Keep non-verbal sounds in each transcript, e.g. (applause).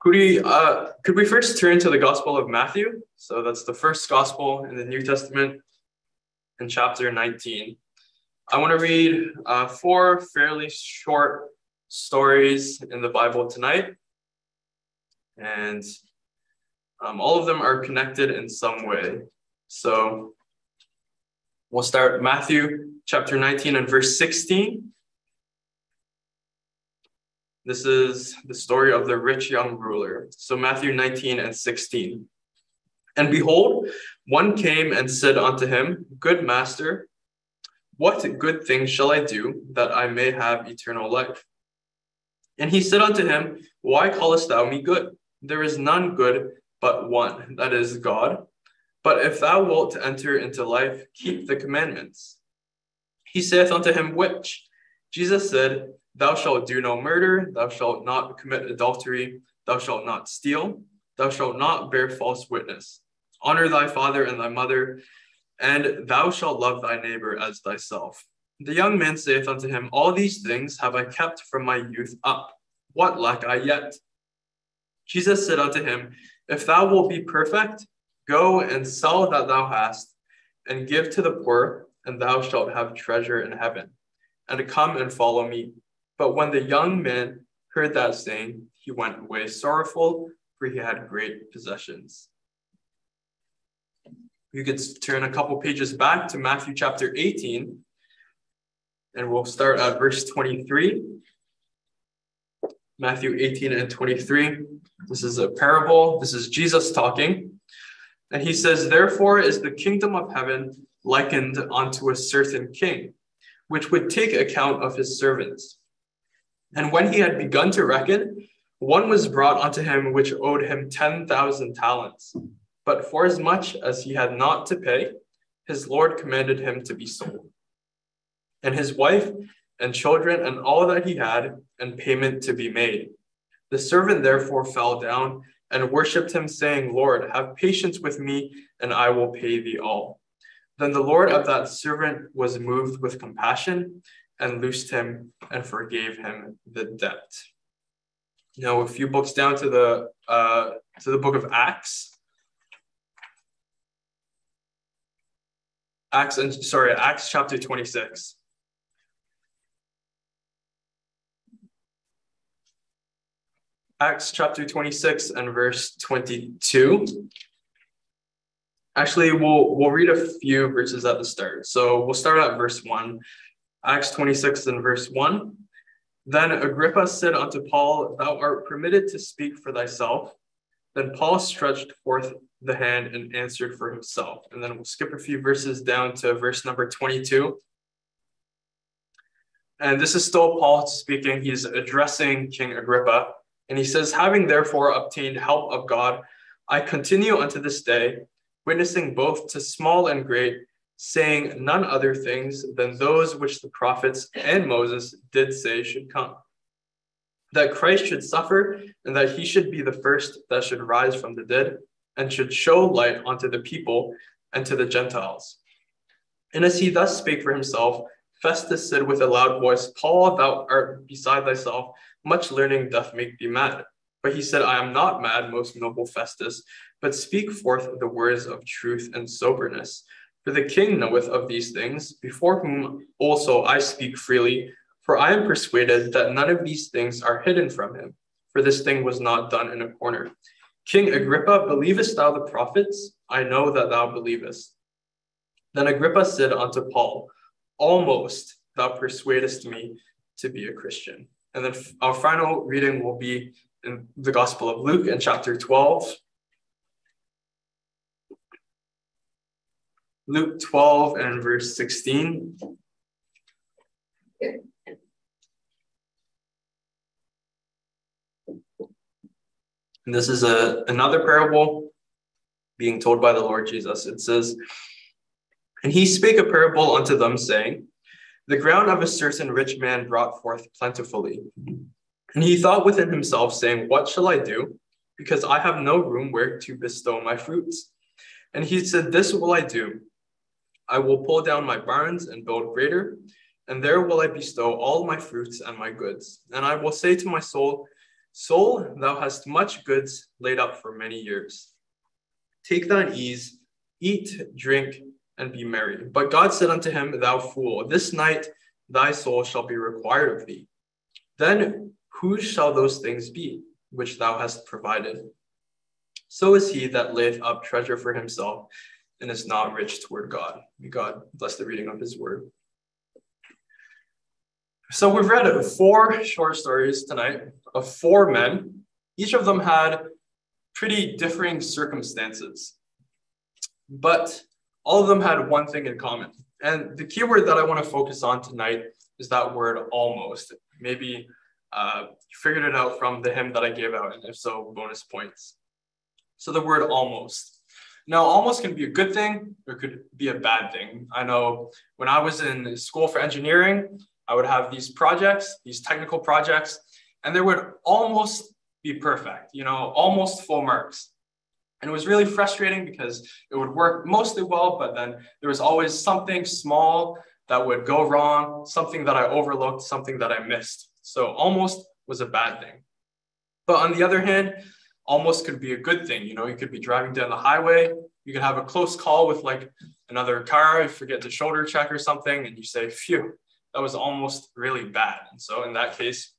Could we, uh, could we first turn to the Gospel of Matthew? So that's the first Gospel in the New Testament in chapter 19. I want to read uh, four fairly short stories in the Bible tonight. And um, all of them are connected in some way. So we'll start Matthew chapter 19 and verse 16. This is the story of the rich young ruler. So, Matthew 19 and 16. And behold, one came and said unto him, Good master, what good thing shall I do that I may have eternal life? And he said unto him, Why callest thou me good? There is none good but one, that is God. But if thou wilt enter into life, keep the commandments. He saith unto him, Which? Jesus said, Thou shalt do no murder, thou shalt not commit adultery, thou shalt not steal, thou shalt not bear false witness. Honor thy father and thy mother, and thou shalt love thy neighbor as thyself. The young man saith unto him, All these things have I kept from my youth up. What lack I yet? Jesus said unto him, If thou wilt be perfect, go and sell that thou hast, and give to the poor, and thou shalt have treasure in heaven. And come and follow me. But when the young man heard that saying, he went away sorrowful, for he had great possessions. You could turn a couple pages back to Matthew chapter 18, and we'll start at verse 23. Matthew 18 and 23. This is a parable. This is Jesus talking. And he says, Therefore is the kingdom of heaven likened unto a certain king, which would take account of his servants. And when he had begun to reckon, one was brought unto him which owed him 10,000 talents. But forasmuch as he had not to pay, his Lord commanded him to be sold. And his wife and children and all that he had, and payment to be made. The servant therefore fell down and worshipped him, saying, Lord, have patience with me, and I will pay thee all. Then the Lord of that servant was moved with compassion and loosed him and forgave him the debt. Now, a few books down to the uh, to the book of Acts. Acts and sorry, Acts chapter 26. Acts chapter 26 and verse 22. Actually, we'll we'll read a few verses at the start. So we'll start at verse 1. Acts 26 and verse 1. Then Agrippa said unto Paul, Thou art permitted to speak for thyself. Then Paul stretched forth the hand and answered for himself. And then we'll skip a few verses down to verse number 22. And this is still Paul speaking. He's addressing King Agrippa. And he says, Having therefore obtained help of God, I continue unto this day, witnessing both to small and great saying none other things than those which the prophets and Moses did say should come. That Christ should suffer, and that he should be the first that should rise from the dead, and should show light unto the people and to the Gentiles. And as he thus spake for himself, Festus said with a loud voice, Paul, thou art beside thyself, much learning doth make thee mad. But he said, I am not mad, most noble Festus, but speak forth the words of truth and soberness. For the king knoweth of these things, before whom also I speak freely, for I am persuaded that none of these things are hidden from him, for this thing was not done in a corner. King Agrippa, believest thou the prophets? I know that thou believest. Then Agrippa said unto Paul, Almost thou persuadest me to be a Christian. And then our final reading will be in the Gospel of Luke in chapter 12, Luke 12 and verse 16. And this is a, another parable being told by the Lord Jesus. It says, And he spake a parable unto them, saying, The ground of a certain rich man brought forth plentifully. And he thought within himself, saying, What shall I do? Because I have no room where to bestow my fruits. And he said, This will I do. I will pull down my barns and build greater, and there will I bestow all my fruits and my goods. And I will say to my soul, Soul, thou hast much goods laid up for many years. Take thine ease, eat, drink, and be merry. But God said unto him, Thou fool, this night thy soul shall be required of thee. Then whose shall those things be which thou hast provided? So is he that layeth up treasure for himself and is not rich toward God. May God bless the reading of his word. So we've read four short stories tonight of four men. Each of them had pretty differing circumstances, but all of them had one thing in common. And the key word that I want to focus on tonight is that word almost. Maybe uh, you figured it out from the hymn that I gave out, and if so, bonus points. So the word almost. Now, almost can be a good thing or could be a bad thing. I know when I was in school for engineering, I would have these projects, these technical projects, and they would almost be perfect, you know, almost full marks. And it was really frustrating because it would work mostly well, but then there was always something small that would go wrong, something that I overlooked, something that I missed. So almost was a bad thing. But on the other hand, almost could be a good thing. You know, you could be driving down the highway, you could have a close call with like another car, you forget to shoulder check or something, and you say, phew, that was almost really bad. And so in that case,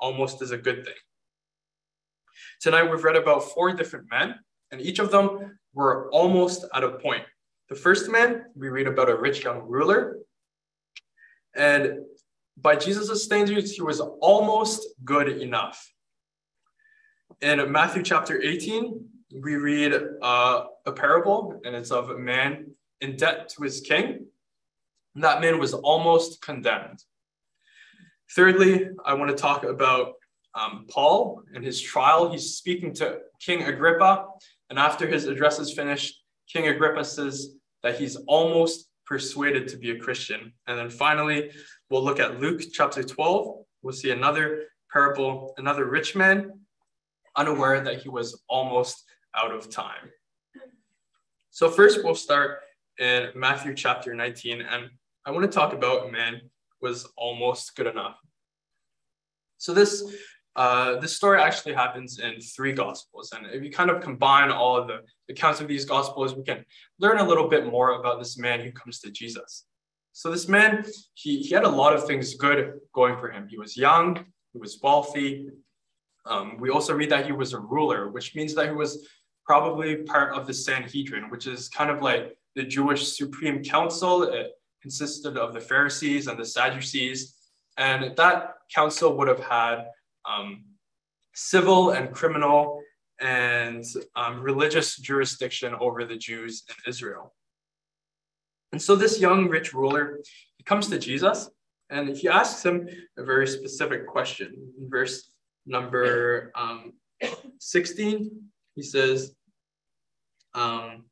almost is a good thing. Tonight we've read about four different men and each of them were almost at a point. The first man, we read about a rich young ruler. And by Jesus' standards, he was almost good enough. In Matthew chapter 18, we read uh, a parable, and it's of a man in debt to his king. And that man was almost condemned. Thirdly, I want to talk about um, Paul and his trial. He's speaking to King Agrippa, and after his address is finished, King Agrippa says that he's almost persuaded to be a Christian. And then finally, we'll look at Luke chapter 12. We'll see another parable, another rich man, unaware that he was almost out of time. So, first, we'll start in Matthew chapter 19. And I want to talk about a man was almost good enough. So, this uh, this story actually happens in three gospels. And if you kind of combine all of the accounts of these gospels, we can learn a little bit more about this man who comes to Jesus. So this man, he, he had a lot of things good going for him. He was young, he was wealthy. Um, we also read that he was a ruler, which means that he was probably part of the Sanhedrin, which is kind of like the Jewish Supreme Council. It consisted of the Pharisees and the Sadducees. And that council would have had um, civil and criminal and um, religious jurisdiction over the Jews in Israel. And so this young rich ruler he comes to Jesus and if he asks him a very specific question. In verse number um, 16, he says, um,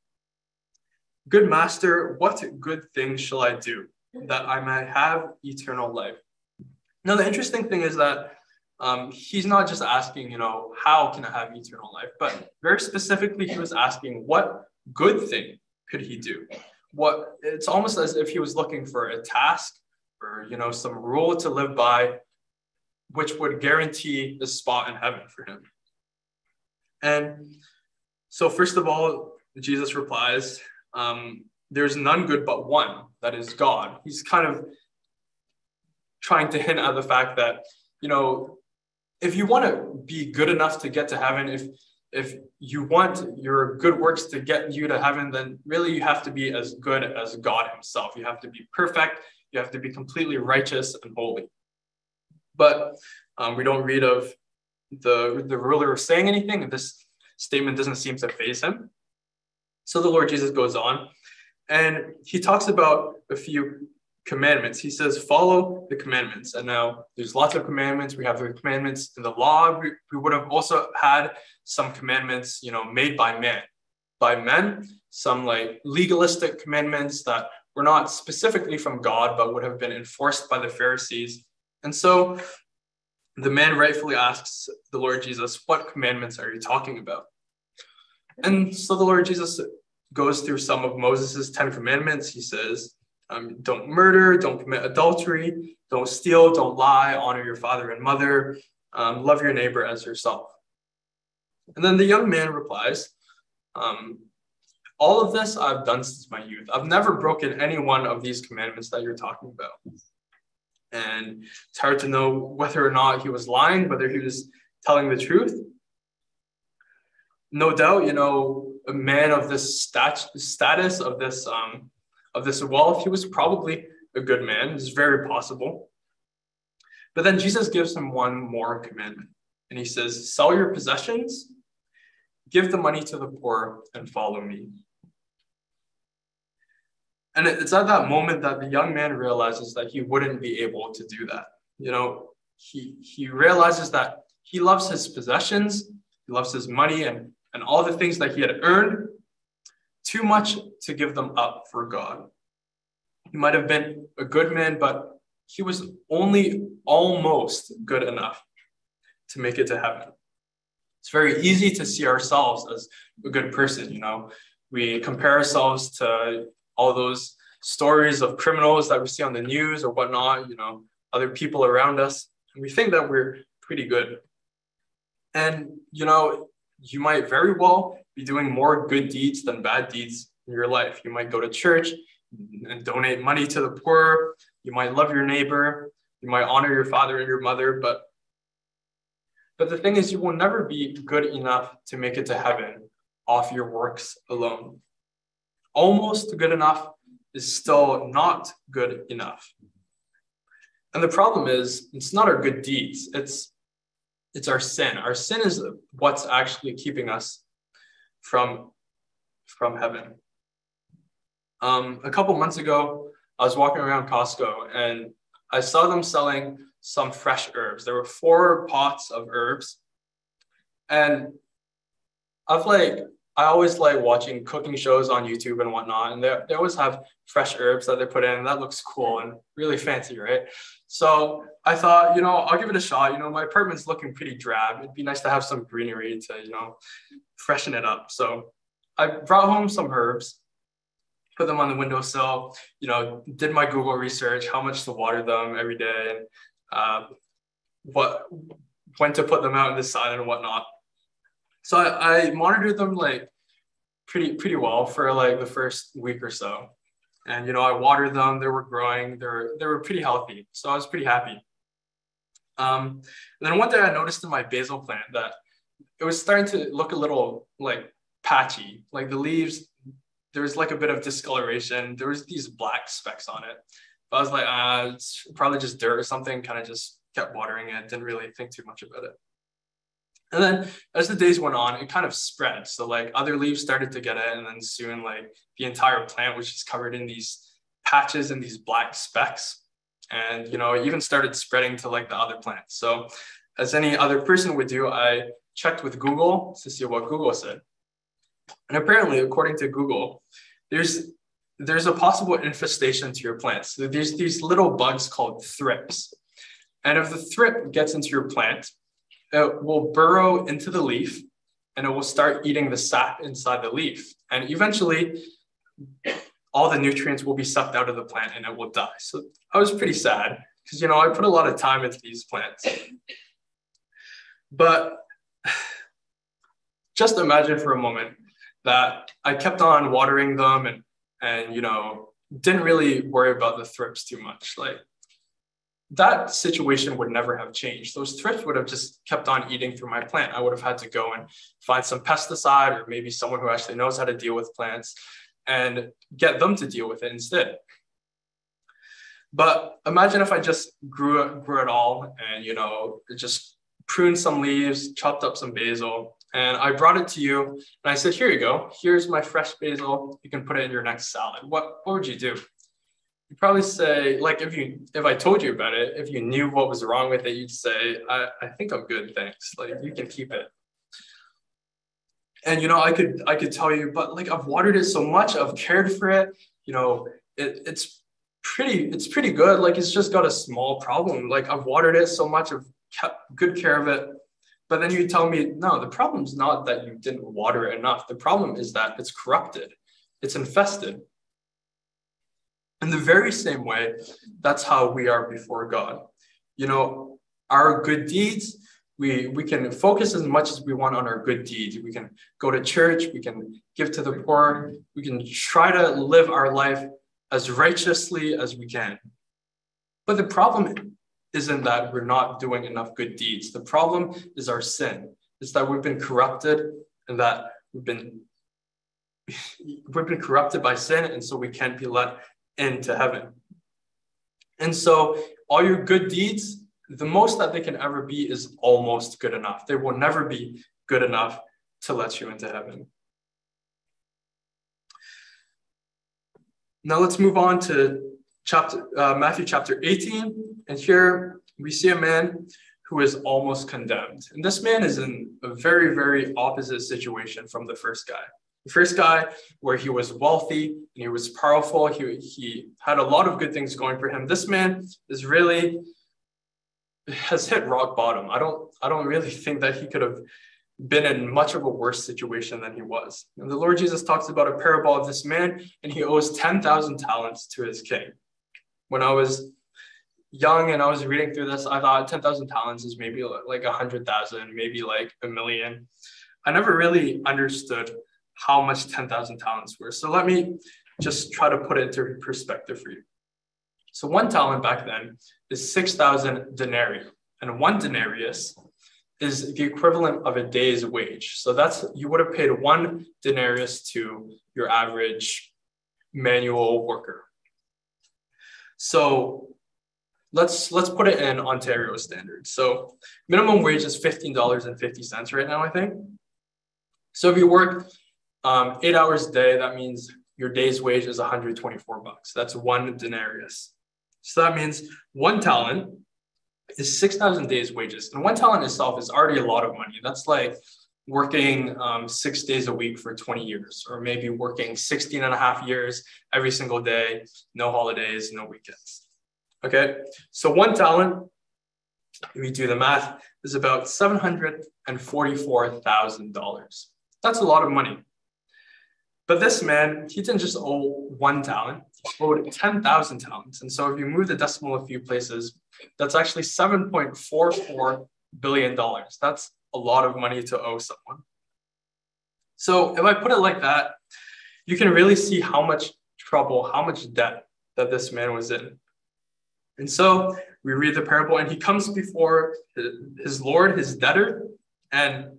Good master, what good thing shall I do that I may have eternal life? Now, the interesting thing is that um, he's not just asking, you know, how can I have eternal life, but very specifically, he was asking, what good thing could he do? What it's almost as if he was looking for a task or, you know, some rule to live by, which would guarantee a spot in heaven for him. And so, first of all, Jesus replies, um, There's none good but one, that is God. He's kind of trying to hint at the fact that, you know, if you want to be good enough to get to heaven, if if you want your good works to get you to heaven, then really you have to be as good as God Himself. You have to be perfect. You have to be completely righteous and holy. But um, we don't read of the the ruler saying anything. This statement doesn't seem to faze him. So the Lord Jesus goes on, and he talks about a few commandments. He says, follow the commandments. And now there's lots of commandments. We have the commandments in the law. We, we would have also had some commandments, you know, made by men, by men, some like legalistic commandments that were not specifically from God, but would have been enforced by the Pharisees. And so the man rightfully asks the Lord Jesus, what commandments are you talking about? And so the Lord Jesus goes through some of Moses' 10 commandments. He says, um, don't murder, don't commit adultery, don't steal, don't lie, honor your father and mother, um, love your neighbor as yourself. And then the young man replies, um, All of this I've done since my youth. I've never broken any one of these commandments that you're talking about. And it's hard to know whether or not he was lying, whether he was telling the truth. No doubt, you know, a man of this stat- status, of this um, of this wealth, he was probably a good man. It's very possible. But then Jesus gives him one more commandment. And he says, Sell your possessions, give the money to the poor, and follow me. And it's at that moment that the young man realizes that he wouldn't be able to do that. You know, he, he realizes that he loves his possessions, he loves his money, and, and all the things that he had earned too much to give them up for God. He might have been a good man, but he was only almost good enough to make it to heaven. It's very easy to see ourselves as a good person, you know. We compare ourselves to all those stories of criminals that we see on the news or whatnot, you know, other people around us, and we think that we're pretty good. And, you know, you might very well be doing more good deeds than bad deeds in your life. You might go to church and donate money to the poor. You might love your neighbor. You might honor your father and your mother, but but the thing is, you will never be good enough to make it to heaven off your works alone. Almost good enough is still not good enough. And the problem is, it's not our good deeds, it's, it's our sin. Our sin is what's actually keeping us from, from heaven. Um, a couple months ago, I was walking around Costco and I saw them selling some fresh herbs. There were four pots of herbs. And I've like, I always like watching cooking shows on YouTube and whatnot. And they, they always have fresh herbs that they put in. And that looks cool and really fancy, right? So I thought, you know, I'll give it a shot. You know, my apartment's looking pretty drab. It'd be nice to have some greenery to, you know, freshen it up. So I brought home some herbs put them on the windowsill, you know, did my Google research, how much to water them every day, and uh, what when to put them out in the sun and whatnot. So I, I monitored them like pretty pretty well for like the first week or so. And you know, I watered them, they were growing, they were they were pretty healthy. So I was pretty happy. Um, and then one day I noticed in my basil plant that it was starting to look a little like patchy. Like the leaves there was like a bit of discoloration. There was these black specks on it. But I was like, uh, it's probably just dirt or something. Kind of just kept watering it. Didn't really think too much about it. And then as the days went on, it kind of spread. So like other leaves started to get it, and then soon like the entire plant was just covered in these patches and these black specks. And you know, it even started spreading to like the other plants. So as any other person would do, I checked with Google to see what Google said. And apparently, according to Google, there's there's a possible infestation to your plants. So there's these little bugs called thrips. And if the thrip gets into your plant, it will burrow into the leaf and it will start eating the sap inside the leaf. And eventually, all the nutrients will be sucked out of the plant and it will die. So I was pretty sad because, you know, I put a lot of time into these plants. But (sighs) just imagine for a moment that I kept on watering them and and you know didn't really worry about the thrips too much. Like that situation would never have changed. Those thrips would have just kept on eating through my plant. I would have had to go and find some pesticide or maybe someone who actually knows how to deal with plants and get them to deal with it instead. But imagine if I just grew it, grew it all and you know just pruned some leaves, chopped up some basil, and I brought it to you and I said, here you go. Here's my fresh basil. You can put it in your next salad. What, what would you do? You'd probably say, like if you if I told you about it, if you knew what was wrong with it, you'd say, I, I think I'm good, thanks. Like you can keep it. And you know, I could I could tell you, but like I've watered it so much, I've cared for it, you know, it, it's pretty, it's pretty good. Like it's just got a small problem. Like I've watered it so much, I've kept good care of it but then you tell me, no, the problem's not that you didn't water it enough. The problem is that it's corrupted, it's infested. In the very same way, that's how we are before God. You know, our good deeds, we we can focus as much as we want on our good deeds. We can go to church we can give to the poor we can try to live our life as righteously as we can. But the problem isn't that we're not doing enough good deeds. The problem is our sin is that we've been corrupted and that we've been (laughs) we've been corrupted by sin and so we can't be let into heaven and so all your good deeds the most that they can ever be is almost good enough. They will never be good enough to let you into heaven. Now let's move on to chapter uh, Matthew chapter 18, and here we see a man who is almost condemned. And this man is in a very, very opposite situation from the first guy. The first guy, where he was wealthy and he was powerful, he, he had a lot of good things going for him. This man is really has hit rock bottom. I don't I don't really (laughs) think that he could have been in much of a worse situation than he was. And the Lord Jesus talks about a parable of this man, and he owes 10,000 talents to his king. When I was young and I was reading through this, I thought 10,000 talents is maybe like a 100,000, maybe like a million. I never really understood how much 10,000 talents were. So let me just try to put it into perspective for you. So one talent back then is 6,000 denarii, and one denarius is the equivalent of a day's wage. So that's you would have paid one denarius to your average manual worker. So let's let's put it in Ontario standards. So minimum wage is $15.50 right now, I think. So if you work um, eight hours a day, that means your day's wage is 124 bucks. That's one denarius. So that means one talent is 6,000 days wages. And one talent itself is already a lot of money. That's like working um, six days a week for 20 years, or maybe working 16 and a half years every single day, no holidays, no weekends. Okay, so one talent, if you do the math, is about $744,000. That's a lot of money. But this man, he didn't just owe one talent, he owed 10,000 talents. And so if you move the decimal a few places, that's actually $7.44 billion. That's a lot of money to owe someone. So if I put it like that, you can really see how much trouble, how much debt that this man was in. And so we read the parable, and he comes before his Lord, his debtor, and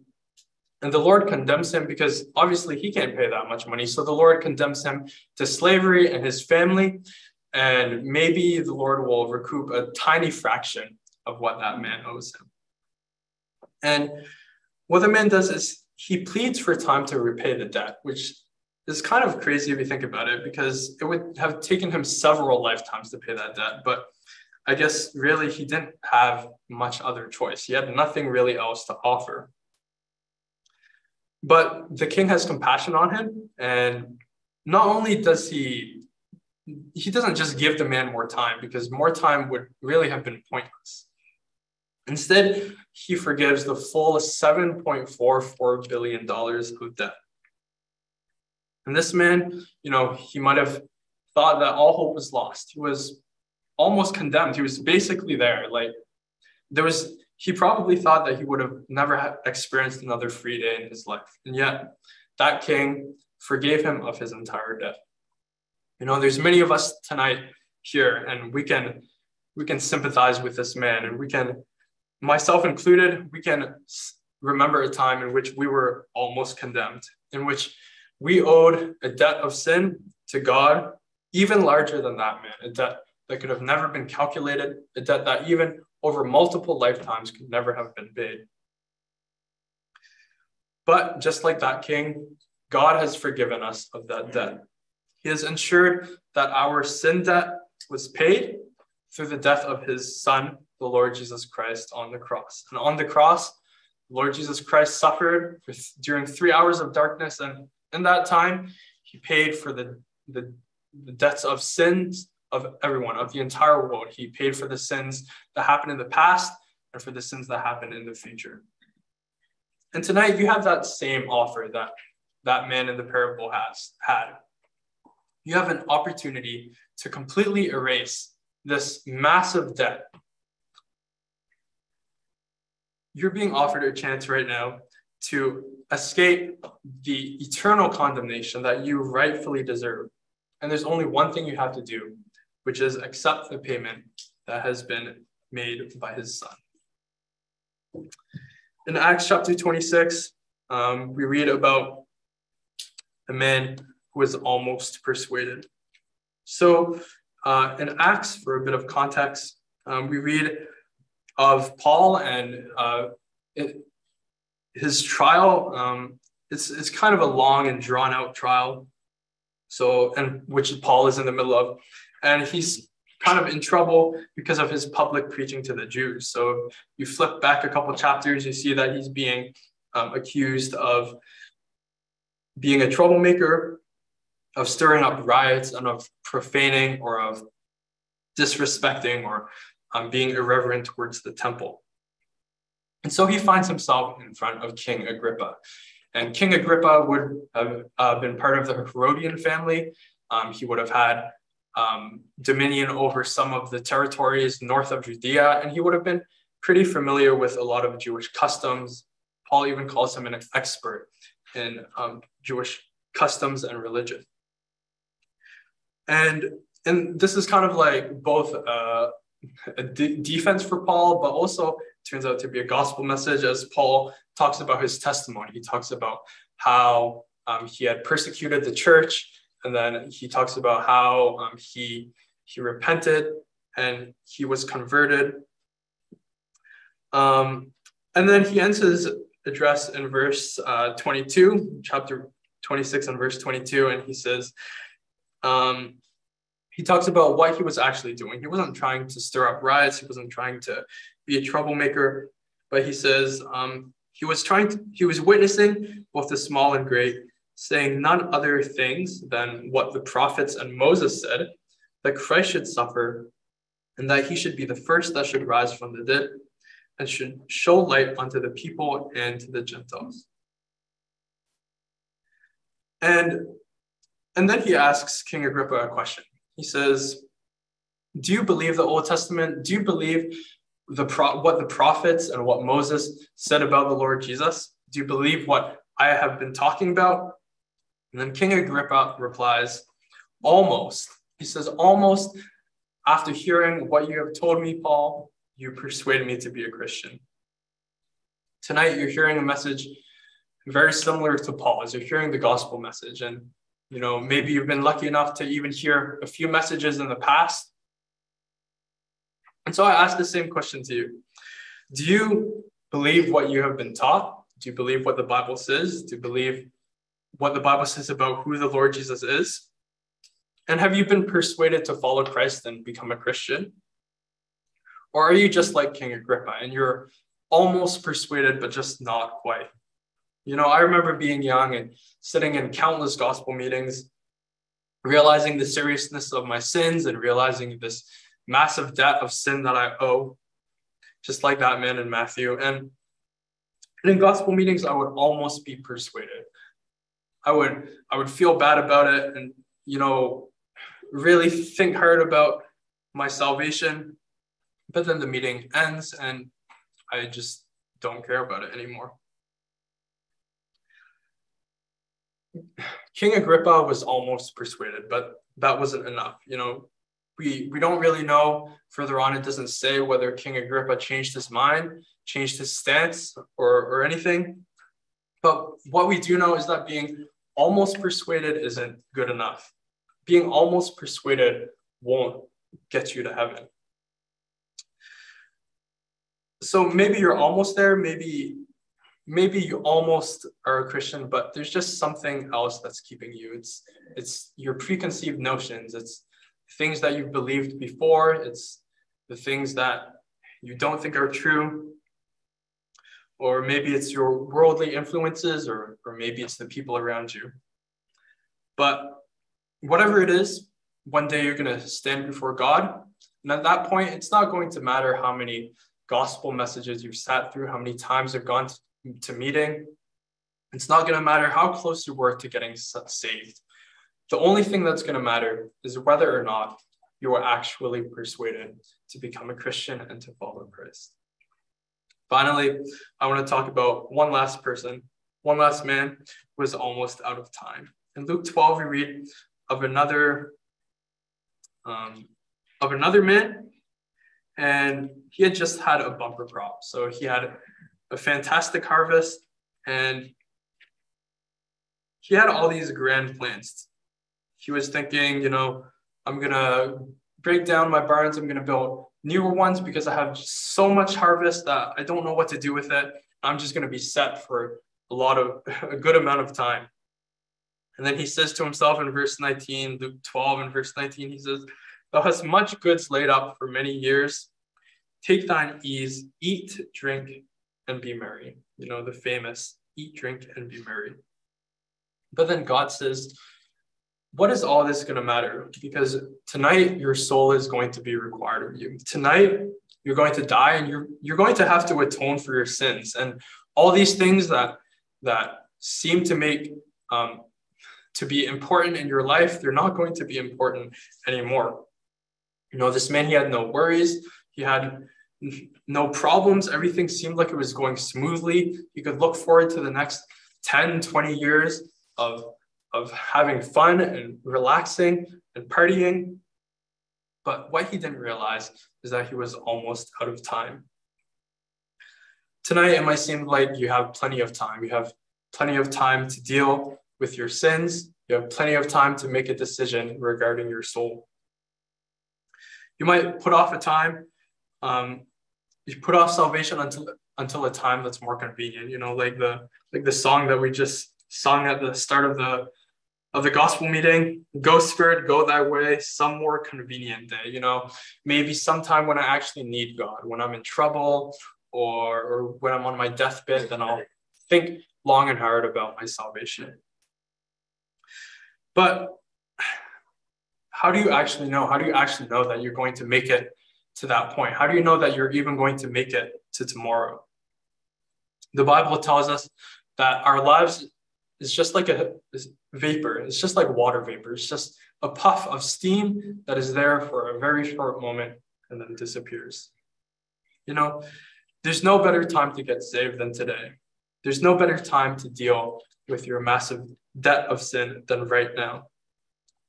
and the Lord condemns him because obviously he can't pay that much money. So the Lord condemns him to slavery and his family. And maybe the Lord will recoup a tiny fraction of what that man owes him. And what the man does is he pleads for time to repay the debt, which is kind of crazy if you think about it, because it would have taken him several lifetimes to pay that debt. But I guess really he didn't have much other choice. He had nothing really else to offer. But the king has compassion on him. And not only does he, he doesn't just give the man more time because more time would really have been pointless. Instead, he forgives the full $7.44 billion of debt. And this man, you know, he might have thought that all hope was lost. He was almost condemned. He was basically there. Like there was he probably thought that he would have never experienced another free day in his life. And yet, that king forgave him of his entire debt. You know, there's many of us tonight here, and we can we can sympathize with this man, and we can, myself included, we can remember a time in which we were almost condemned, in which we owed a debt of sin to God, even larger than that man, a debt that could have never been calculated, a debt that even over multiple lifetimes could never have been paid. But just like that king, God has forgiven us of that mm-hmm. debt. He has ensured that our sin debt was paid through the death of his son, the Lord Jesus Christ, on the cross. And on the cross, Lord Jesus Christ suffered for, during three hours of darkness. And in that time, he paid for the, the, the debts of sins of everyone, of the entire world. He paid for the sins that happened in the past and for the sins that happen in the future. And tonight you have that same offer that that man in the parable has had. You have an opportunity to completely erase this massive debt. you're being offered a chance right now to escape the eternal condemnation that you rightfully deserve. And there's only one thing you have to do, which is accept the payment that has been made by his son. In Acts chapter 26, um, we read about a man who was almost persuaded. So, uh, in Acts, for a bit of context, um, we read of Paul and uh, it, his trial. Um, it's it's kind of a long and drawn out trial. So, and which Paul is in the middle of, and he's kind of in trouble because of his public preaching to the Jews. So, you flip back a couple chapters, you see that he's being um, accused of being a troublemaker, of stirring up riots, and of profaning or of disrespecting or um, being irreverent towards the temple. And so he finds himself in front of King Agrippa. And King Agrippa would have uh, been part of the Herodian family. Um, he would have had um, dominion over some of the territories north of Judea, and he would have been pretty familiar with a lot of Jewish customs. Paul even calls him an expert in um, Jewish customs and religion. And and this is kind of like both uh, a defense for Paul, but also turns out to be a gospel message as Paul talks about his testimony. He talks about how um, he had persecuted the church, and then he talks about how um, he he repented and he was converted. Um, and then he ends his address in verse uh, 22, chapter 26 and verse 22, and he says, um, he talks about what he was actually doing. He wasn't trying to stir up riots. He wasn't trying to be a troublemaker, but he says um, he was trying to, he was witnessing both the small and great, saying none other things than what the prophets and Moses said, that Christ should suffer and that he should be the first that should rise from the dead and should show light unto the people and to the Gentiles. And, and then he asks King Agrippa a question. He says, Do you believe the Old Testament? Do you believe the pro- what the prophets and what Moses said about the Lord Jesus? Do you believe what I have been talking about? And then King Agrippa replies, Almost. He says, Almost after hearing what you have told me, Paul, you persuaded me to be a Christian. Tonight, you're hearing a message very similar to Paul as you're hearing the gospel message. And you know, maybe you've been lucky enough to even hear a few messages in the past. And so I ask the same question to you. Do you believe what you have been taught? Do you believe what the Bible says? Do you believe what the Bible says about who the Lord Jesus is? And have you been persuaded to follow Christ and become a Christian? Or are you just like King Agrippa and you're almost persuaded, but just not quite? You know, I remember being young and sitting in countless gospel meetings, realizing the seriousness of my sins and realizing this massive debt of sin that I owe, just like that man in Matthew. And, in gospel meetings, I would almost be persuaded. I would I would feel bad about it and you know really think hard about my salvation. But then the meeting ends and I just don't care about it anymore. King Agrippa was almost persuaded, but that wasn't enough. You know, we we don't really know. Further on, it doesn't say whether King Agrippa changed his mind, changed his stance, or or anything. But what we do know is that being almost persuaded isn't good enough. Being almost persuaded won't get you to heaven. So maybe you're almost there. Maybe maybe you almost are a Christian, but there's just something else that's keeping you. It's it's your preconceived notions. It's things that you've believed before. It's the things that you don't think are true. Or maybe it's your worldly influences, or, or maybe it's the people around you. But whatever it is, one day you're going to stand before God. And at that point, it's not going to matter how many gospel messages you've sat through, how many times you've gone to to meeting. It's not going to matter how close you were to getting saved. The only thing that's going to matter is whether or not you are actually persuaded to become a Christian and to follow Christ. Finally, I want to talk about one last person, one last man was almost out of time. In Luke 12, we read of another um, of another man, and he had just had a bumper crop. So he had a fantastic harvest, and he had all these grand plans. He was thinking, you know, I'm gonna break down my barns. I'm gonna build newer ones because I have so much harvest that I don't know what to do with it. I'm just going to be set for a lot of (laughs) a good amount of time. And then he says to himself in verse 19, Luke 12 and verse 19, he says, Thou hast much goods laid up for many years. Take thine ease, eat, drink, and be merry. You know, the famous eat, drink, and be merry. But then God says, what is all this going to matter? Because tonight your soul is going to be required of you. Tonight you're going to die and you're you're going to have to atone for your sins and all these things that that seem to make um, to be important in your life, they're not going to be important anymore. You know, this man, he had no worries. He had no problems. Everything seemed like it was going smoothly. He could look forward to the next 10, 20 years of of having fun and relaxing and partying. But what he didn't realize is that he was almost out of time. Tonight, it might seem like you have plenty of time. You have plenty of time to deal with your sins. You have plenty of time to make a decision regarding your soul. You might put off a time. Um, you put off salvation until until a time that's more convenient. You know, like the like the song that we just sung at the start of the of the gospel meeting. Go spirit go that way. Some more convenient day you know. Maybe sometime when i actually need god when i'm in trouble or, or when i'm on my deathbed then i'll think long and hard about my salvation. But how do you actually know? How do you actually know that you're going to make it to that point? How do you know that you're even going to make it to tomorrow? The bible tells us that our lives is just like a vapor. It's just like water vapor. It's just a puff of steam that is there for a very short moment and then disappears. You know, there's no better time to get saved than today. There's no better time to deal with your massive debt of sin than right now.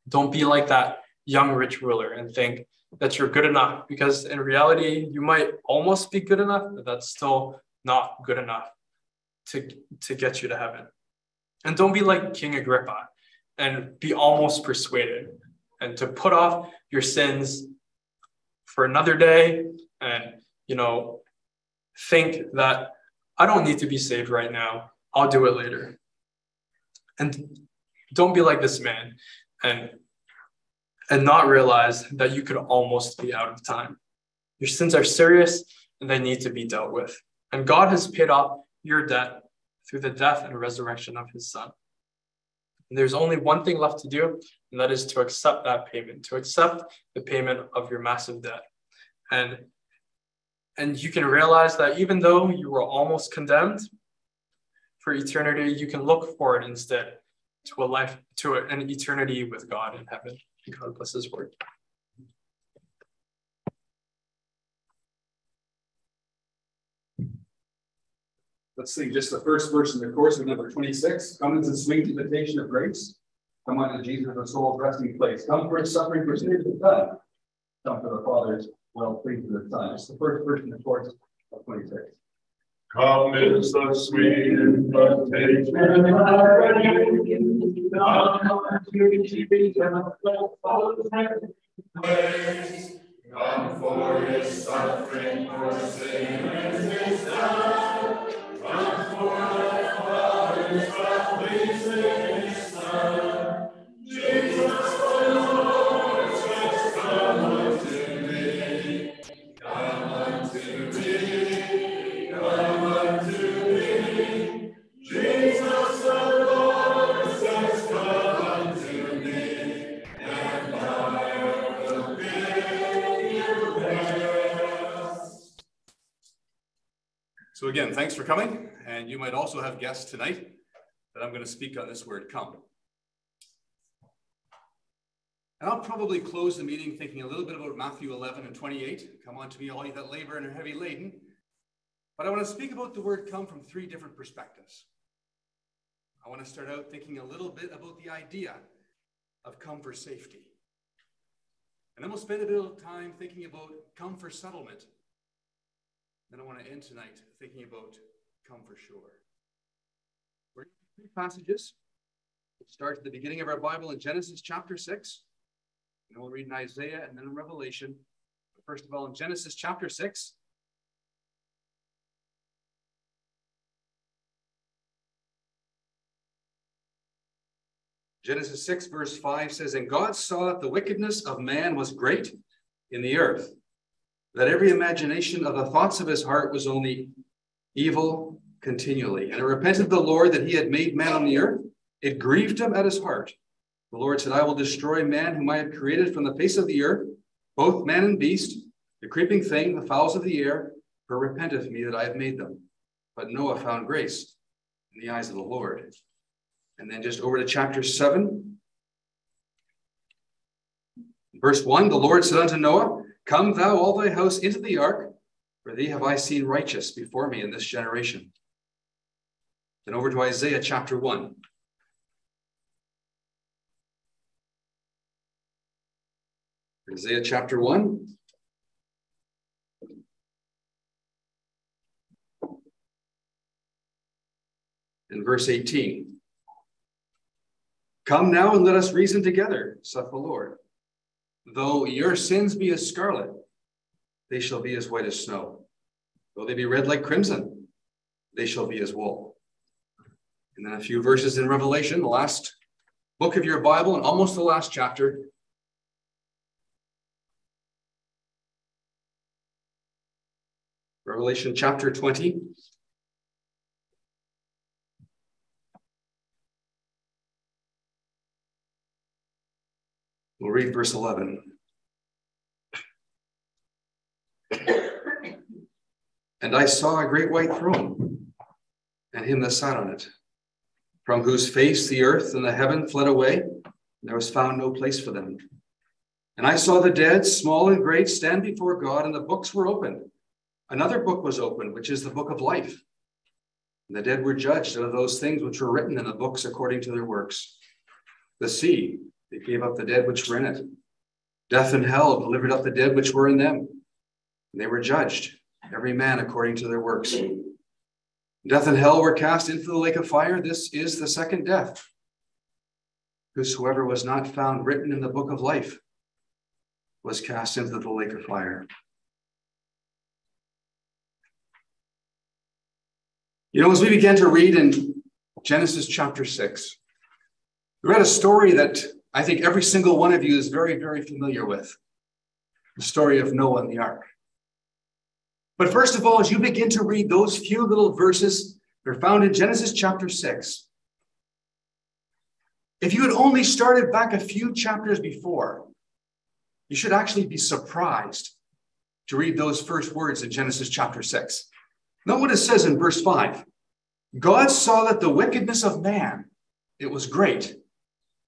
Don't be like that young rich ruler and think that you're good enough because in reality, you might almost be good enough, but that's still not good enough to, to get you to heaven. And don't be like King Agrippa and be almost persuaded and to put off your sins for another day and, you know, think that I don't need to be saved right now. I'll do it later. And don't be like this man and and not realize that you could almost be out of time. Your sins are serious and they need to be dealt with. And God has paid off your debt through the death and resurrection of his son. And there's only one thing left to do, and that is to accept that payment, to accept the payment of your massive debt. And and you can realize that even though you were almost condemned for eternity, you can look forward instead to a life, to an eternity with God in heaven. God bless his word. Let's sing just the first verse in the course of number 26. Come into the sweet invitation of grace. Come unto Jesus, the soul's resting place. Come for his suffering for sinners of God. Come for the Father's well pleased the Son. It's the first verse in the course of 26. Come is the sweet invitation of grace. Come for his suffering for sinners is done. Come for the Father's pleasing Son. Again, thanks for coming. And you might also have guests tonight that I'm going to speak on this word come. And I'll probably close the meeting thinking a little bit about Matthew 11 and 28. Come unto me, all you that labor and are heavy laden, But I want to speak about the word come from three different perspectives. I want to start out thinking a little bit about the idea of come for safety. And then we'll spend a bit of time thinking about come for settlement. Then I want to end tonight thinking about come for sure. We're going in three passages. We'll start at the beginning of our Bible in Genesis chapter 6. And we'll read in Isaiah and then in Revelation. But first of all, in Genesis chapter 6. Genesis 6, verse 5 says, And God saw that the wickedness of man was great in the earth, that every imagination of the thoughts of his heart was only evil continually. And it repented the Lord that he had made man on the earth. It grieved him at his heart. The Lord said, I will destroy man whom I have created from the face of the earth, both man and beast, the creeping thing, the fowls of the air, for repenteth me that I have made them. But Noah found grace in the eyes of the Lord. And then just over to chapter 7. Verse 1 The Lord said unto Noah, Come thou all thy house into the ark, for thee have I seen righteous before me in this generation. Then over to Isaiah chapter 1. Isaiah chapter 1. In verse 18. Come now and let us reason together, saith the Lord. Though your sins be as scarlet, they shall be as white as snow. Though they be red like crimson, they shall be as wool. And then a few verses in Revelation, the last book of your Bible, and almost the last chapter. Revelation chapter 20. We'll read verse 11. And I saw a great white throne, and him that sat on it, from whose face the earth and the heaven fled away, and there was found no place for them. And I saw the dead, small and great, stand before God, and the books were opened. Another book was opened, which is the book of life. And the dead were judged out of those things which were written in the books according to their works. The sea they gave up the dead which were in it. Death and hell delivered up the dead which were in them. And they were judged, every man according to their works. Death and hell were cast into the lake of fire. This is the second death. Whosoever was not found written in the book of life was cast into the lake of fire. You know, as we began to read in Genesis chapter 6, we read a story that I think every single one of you is very, very familiar with the story of Noah and the ark. But first of all, as you begin to read those few little verses that are found in Genesis chapter 6, if you had only started back a few chapters before, you should actually be surprised to read those first words in Genesis chapter 6. Note what it says in verse 5. God saw that the wickedness of man, it was great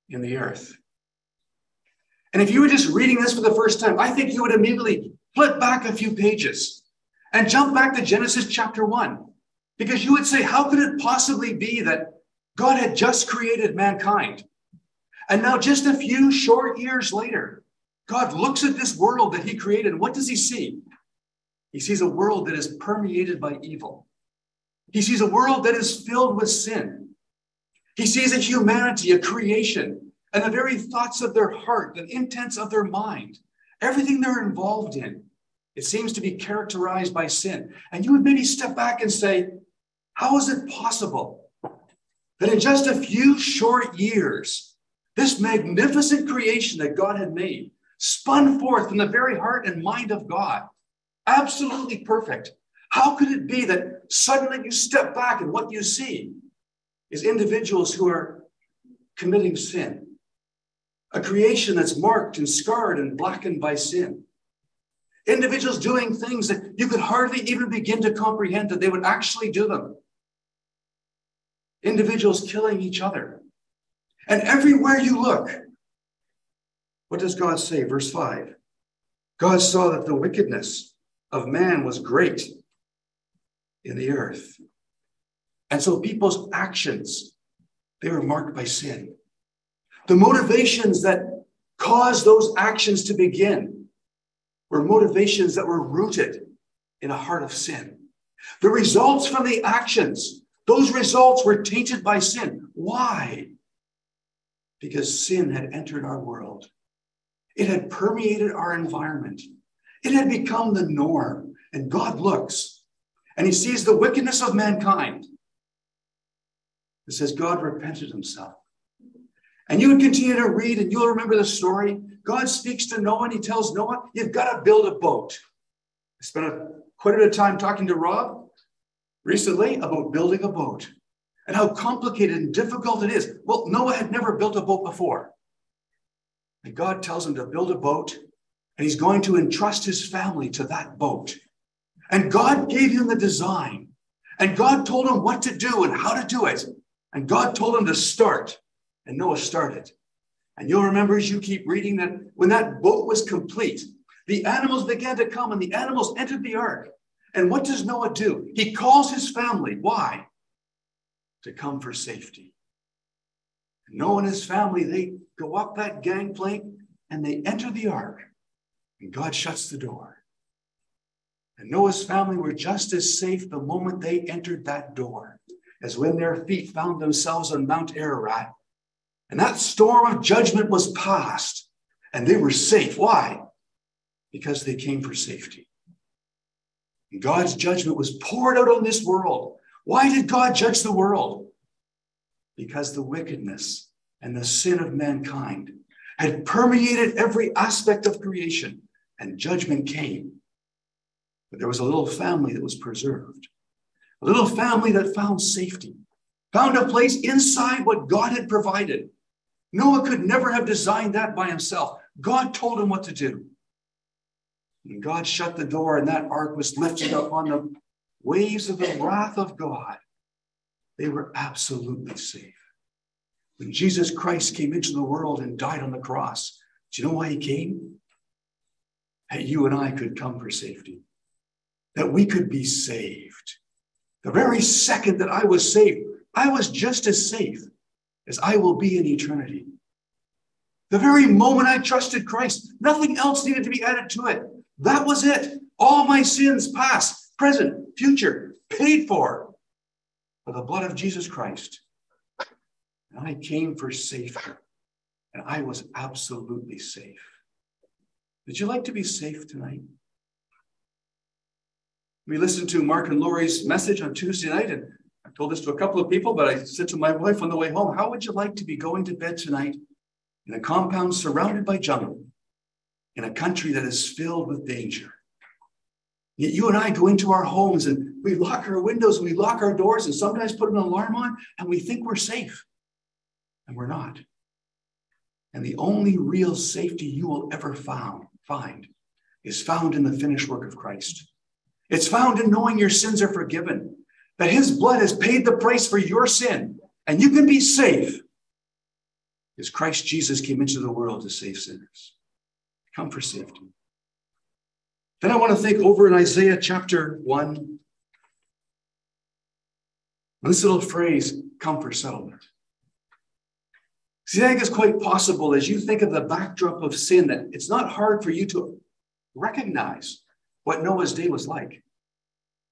in the earth. And if you were just reading this for the first time, I think you would immediately flip back a few pages and jump back to Genesis chapter 1. Because you would say, how could it possibly be that God had just created mankind? And now, just a few short years later, God looks at this world that he created. What does he see? He sees a world that is permeated by evil. He sees a world that is filled with sin. He sees a humanity, a creation, and the very thoughts of their heart, the intents of their mind, everything they're involved in, it seems to be characterized by sin. And you would maybe step back and say, how is it possible that in just a few short years, this magnificent creation that God had made spun forth from the very heart and mind of God, absolutely perfect? How could it be that suddenly you step back and what you see is individuals who are committing sin. A creation that's marked and scarred and blackened by sin. Individuals doing things that you could hardly even begin to comprehend that they would actually do them. Individuals killing each other. And everywhere you look, what does God say? Verse 5 God saw that the wickedness of man was great in the earth. And so people's actions, they were marked by sin. The motivations that caused those actions to begin were motivations that were rooted in a heart of sin. The results from the actions, those results were tainted by sin. Why? Because sin had entered our world. It had permeated our environment. It had become the norm. And God looks and he sees the wickedness of mankind. It says God repented himself. And you would continue to read and you'll remember the story. God speaks to Noah and he tells Noah, You've got to build a boat. I spent a, quite a bit of time talking to Rob recently about building a boat and how complicated and difficult it is. Well, Noah had never built a boat before. And God tells him to build a boat and he's going to entrust his family to that boat. And God gave him the design and God told him what to do and how to do it. And God told him to start. And Noah started. And you'll remember as you keep reading that when that boat was complete, the animals began to come and the animals entered the ark. And what does Noah do? He calls his family. Why? To come for safety. Noah and his family, they go up that gangplank and they enter the ark. And God shuts the door. And Noah's family were just as safe the moment they entered that door as when their feet found themselves on Mount Ararat and that storm of judgment was past, and they were safe. Why? Because they came for safety. And God's judgment was poured out on this world. Why did God judge the world? Because the wickedness and the sin of mankind had permeated every aspect of creation, and judgment came. But there was a little family that was preserved, a little family that found safety, found a place inside what God had provided. Noah could never have designed that by himself. God told him what to do. And God shut the door, and that ark was lifted up on the waves of the wrath of God. They were absolutely safe. When Jesus Christ came into the world and died on the cross, do you know why he came? That you and I could come for safety, that we could be saved. The very second that I was saved, I was just as safe as I will be in eternity. The very moment I trusted Christ, nothing else needed to be added to it. That was it. All my sins, past, present, future, paid for by the blood of Jesus Christ. And I came for safety, and I was absolutely safe. Would you like to be safe tonight? We listened to Mark and Lori's message on Tuesday night, and I told this to a couple of people, but I said to my wife on the way home, How would you like to be going to bed tonight in a compound surrounded by jungle, in a country that is filled with danger? Yet you and I go into our homes and we lock our windows we lock our doors and sometimes put an alarm on and we think we're safe. And we're not. And the only real safety you will ever found, find is found in the finished work of Christ. It's found in knowing your sins are forgiven that his blood has paid the price for your sin, and you can be safe because Christ Jesus came into the world to save sinners. Come for safety. Then I want to think over in Isaiah chapter 1. This little phrase, come for settlement. See, I think it's quite possible as you think of the backdrop of sin that it's not hard for you to recognize what Noah's day was like.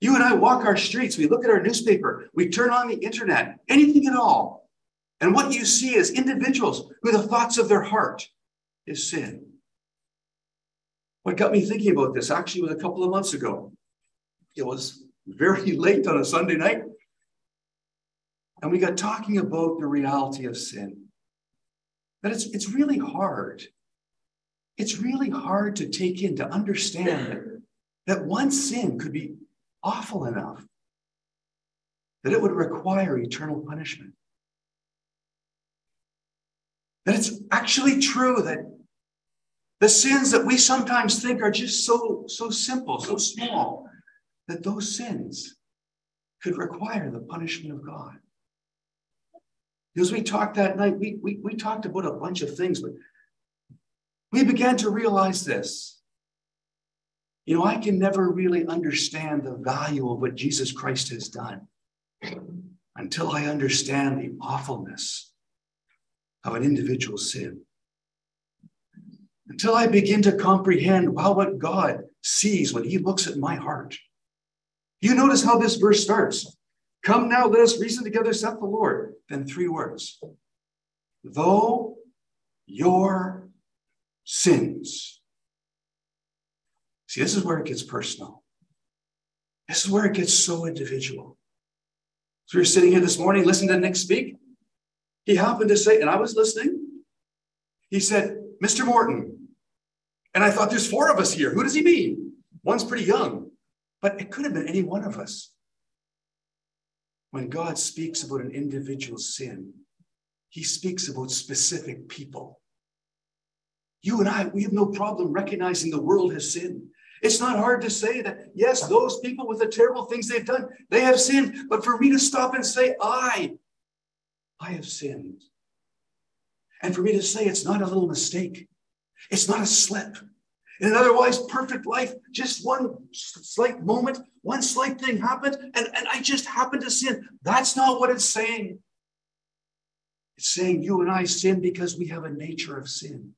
You and I walk our streets, we look at our newspaper, we turn on the internet, anything at all. And what you see is individuals who the thoughts of their heart is sin. What got me thinking about this actually was a couple of months ago. It was very (laughs) late on a Sunday night. And we got talking about the reality of sin. That it's, it's really hard. It's really hard to take in, to understand that, one sin could be awful enough that it would require eternal punishment. That it's actually true that the sins that we sometimes think are just so, so simple, so small, that those sins could require the punishment of God. As we talked that night, we, we, we talked about a bunch of things, but we began to realize this You know, I can never really understand the value of what Jesus Christ has done until I understand the awfulness of an individual sin. Until I begin to comprehend how what God sees when he looks at my heart. You notice how this verse starts. Come now, let us reason together, saith the Lord. Then three words. Though your sins. See, this is where it gets personal. This is where it gets so individual. So we were sitting here this morning listening to Nick speak. He happened to say, and I was listening. He said, Mr. Morton. And I thought, there's four of us here. Who does he mean? One's pretty young, but it could have been any one of us. When God speaks about an individual sin, he speaks about specific people. You and I, we have no problem recognizing the world has sinned. It's not hard to say that, yes, those people with the terrible things they've done, they have sinned. But for me to stop and say, I, I have sinned. And for me to say it's not a little mistake, it's not a slip. In an otherwise perfect life, just one slight moment, one slight thing happened, and, and I just happened to sin. That's not what it's saying. It's saying you and I sin because we have a nature of sin.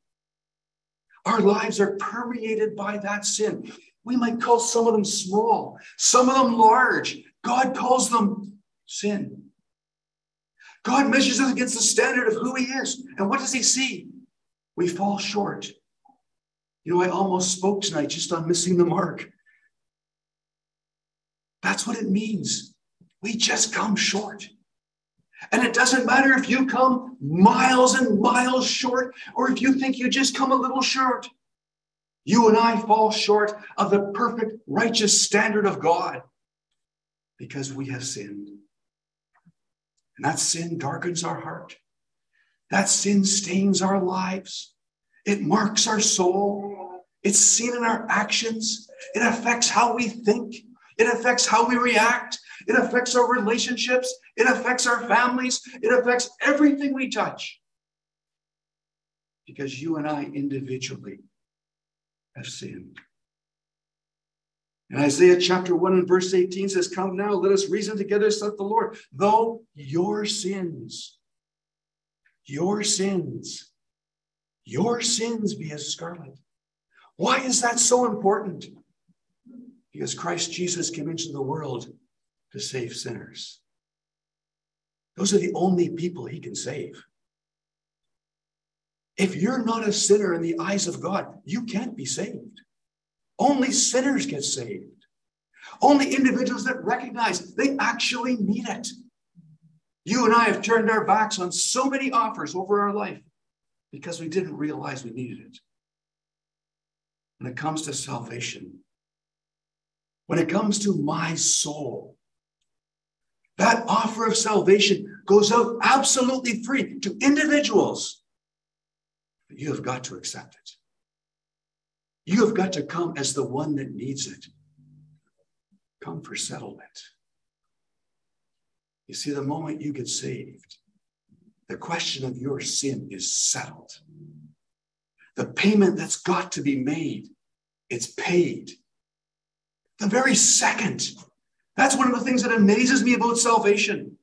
Our lives are permeated by that sin. We might call some of them small, some of them large. God calls them sin. God measures us against the standard of who He is. And what does He see? We fall short. You know, I almost spoke tonight just on missing the mark. That's what it means. We just come short. And it doesn't matter if you come miles and miles short or if you think you just come a little short. You and I fall short of the perfect righteous standard of God because we have sinned. And that sin darkens our heart. That sin stains our lives. It marks our soul. It's seen in our actions. It affects how we think. It affects how we react. It affects our relationships. It affects our families. It affects everything we touch. Because you and I individually have sinned. And Isaiah chapter 1 and verse 18 says, Come now, let us reason together, saith the Lord. Though your sins, your sins, your sins be as scarlet. Why is that so important? Because Christ Jesus came into the world to save sinners. Those are the only people he can save. If you're not a sinner in the eyes of God, you can't be saved. Only sinners get saved. Only individuals that recognize they actually need it. You and I have turned our backs on so many offers over our life because we didn't realize we needed it. When it comes to salvation, when it comes to my soul, that offer of salvation goes out absolutely free to individuals. But you have got to accept it. You have got to come as the one that needs it. Come for settlement. You see, the moment you get saved, the question of your sin is settled. The payment that's got to be made, it's paid. The very second. That's one of the things that amazes me about salvation.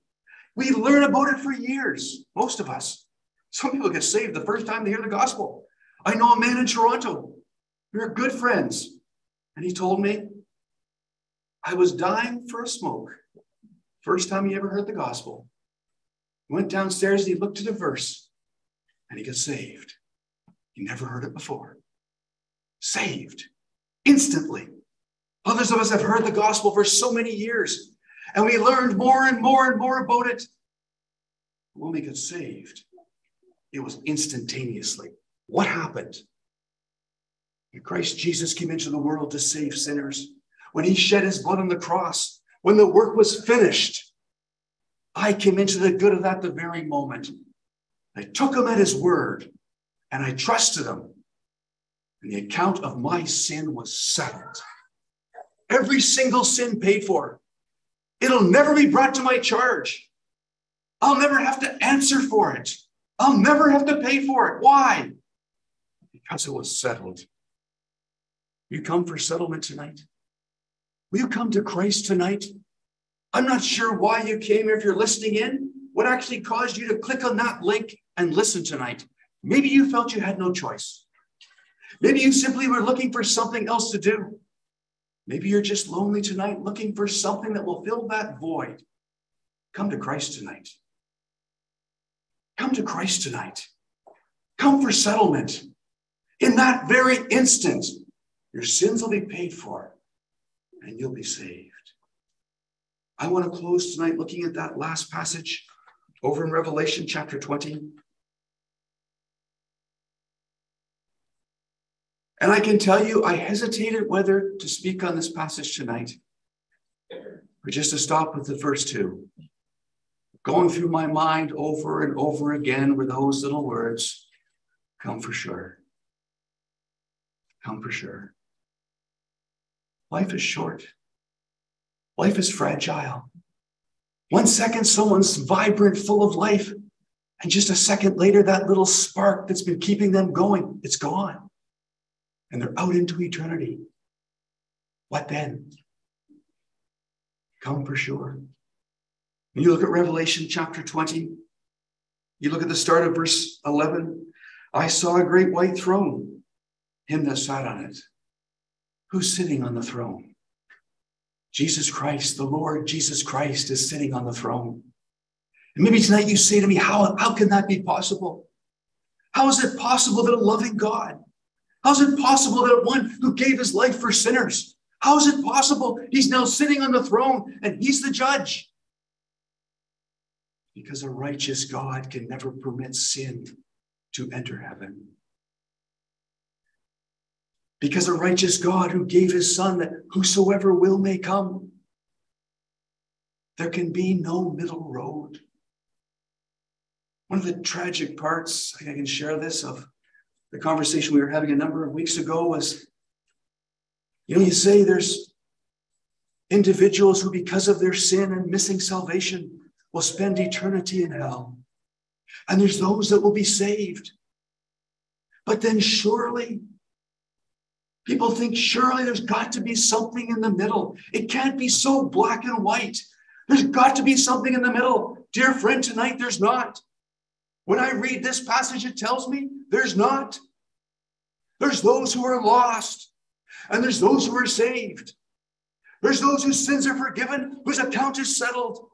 We learn about it for years, most of us. Some people get saved the first time they hear the gospel. I know a man in Toronto we were good friends. And he told me, I was dying for a smoke. First time he ever heard the gospel. He went downstairs and he looked at a verse and he got saved. He never heard it before. Saved instantly. Others of us have heard the gospel for so many years and we learned more and more and more about it. When we got saved, it was instantaneously. What happened? Christ Jesus came into the world to save sinners. When he shed his blood on the cross, when the work was finished, I came into the good of that the very moment. I took him at his word and I trusted him. And the account of my sin was settled. Every single sin paid for. It'll never be brought to my charge. I'll never have to answer for it. I'll never have to pay for it. Why? Because it was settled You come for settlement tonight. Will you come to Christ tonight? I'm not sure why you came if you're listening in. What actually caused you to click on that link and listen tonight? Maybe you felt you had no choice. Maybe you simply were looking for something else to do. Maybe you're just lonely tonight, looking for something that will fill that void. Come to Christ tonight. Come to Christ tonight. Come for settlement. In that very instant, your sins will be paid for and you'll be saved. I want to close tonight looking at that last passage over in Revelation chapter 20. And I can tell you, I hesitated whether to speak on this passage tonight or just to stop with the first two. Going through my mind over and over again were those little words come for sure. Come for sure. Life is short. Life is fragile. One second, someone's vibrant, full of life. And just a second later, that little spark that's been keeping them going, it's gone. And they're out into eternity. What then? Come for sure. When you look at Revelation chapter 20, you look at the start of verse 11. I saw a great white throne, him that sat on it. Who's sitting on the throne? Jesus Christ, the Lord Jesus Christ, is sitting on the throne. And maybe tonight you say to me, How, how can that be possible? How is it possible that a loving God, how is it possible that one who gave his life for sinners, how is it possible he's now sitting on the throne and he's the judge? Because a righteous God can never permit sin to enter heaven because a righteous God who gave his son that whosoever will may come. There can be no middle road. One of the tragic parts, I can share this, of the conversation we were having a number of weeks ago was you know, you say there's individuals who, because of their sin and missing salvation, will spend eternity in hell. And there's those that will be saved. But then surely People think surely there's got to be something in the middle. It can't be so black and white. There's got to be something in the middle. Dear friend, tonight there's not. When I read this passage, it tells me there's not. There's those who are lost, and there's those who are saved. There's those whose sins are forgiven, whose account is settled.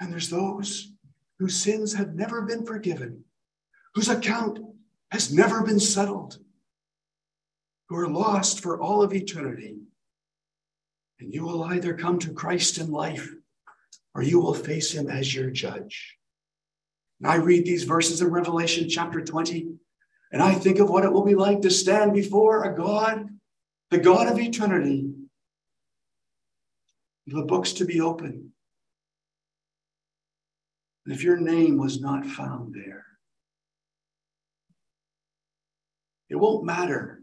And there's those whose sins have never been forgiven, whose account has never been settled who are lost for all of eternity. And you will either come to Christ in life or you will face him as your judge. And I read these verses in Revelation chapter 20, and I think of what it will be like to stand before a God, the God of eternity, the books to be open. And if your name was not found there, it won't matter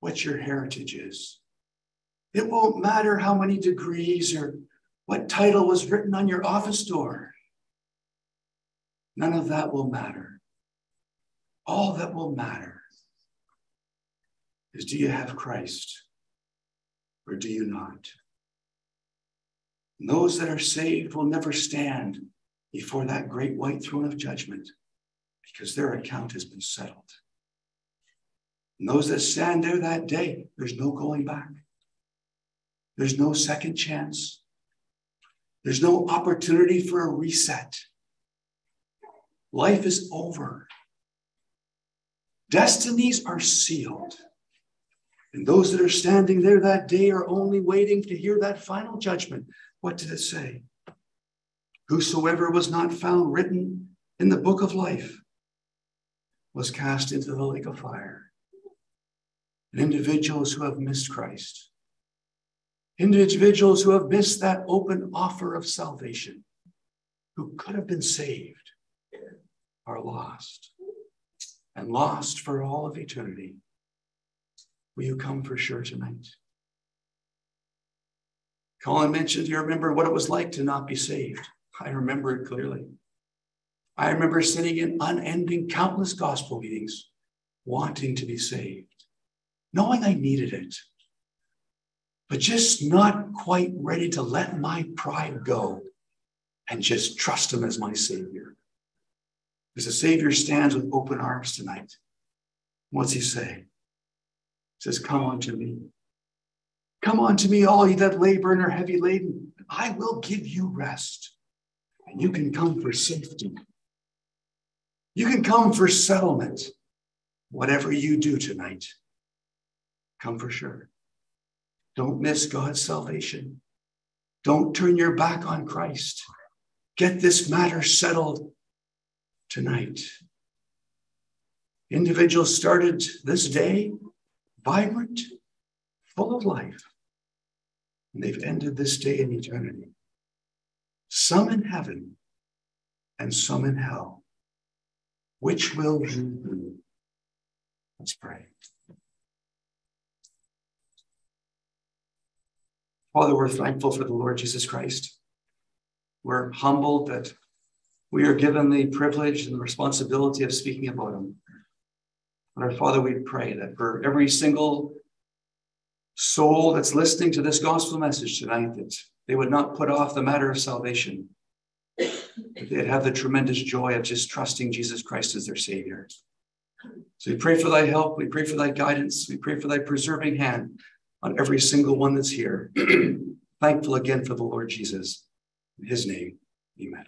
what your heritage is. It won't matter how many degrees or what title was written on your office door. None of that will matter. All that will matter is do you have Christ or do you not? And those that are saved will never stand before that great white throne of judgment because their account has been settled. And those that stand there that day, there's no going back. There's no second chance. There's no opportunity for a reset. Life is over. Destinies are sealed. And those that are standing there that day are only waiting to hear that final judgment. What did it say? Whosoever was not found written in the book of life was cast into the lake of fire and individuals who have missed Christ, individuals who have missed that open offer of salvation, who could have been saved, are lost and lost for all of eternity. Will you come for sure tonight? Colin mentioned, you remember what it was like to not be saved. I remember it clearly. I remember sitting in unending, countless gospel meetings wanting to be saved knowing I needed it, but just not quite ready to let my pride go and just trust Him as my Savior. Because the Savior stands with open arms tonight. What's He say? He says, Come unto me. Come unto me, all ye that labor and are heavy laden. I will give you rest. And you can come for safety. You can come for settlement. Whatever you do tonight, come for sure. Don't miss God's salvation. Don't turn your back on Christ. Get this matter settled tonight. Individuals started this day vibrant, full of life, and they've ended this day in eternity. Some in heaven and some in hell. Which will you be? Let's pray. Father, we're thankful for the Lord Jesus Christ. We're humbled that we are given the privilege and the responsibility of speaking about him. But our Father, we pray that for every single soul that's listening to this gospel message tonight, that they would not put off the matter of salvation, that they'd have the tremendous joy of just trusting Jesus Christ as their Savior. So we pray for thy help. We pray for thy guidance. We pray for thy preserving hand on every single one that's here. (clears throat) Thankful again for the Lord Jesus. In his name, amen.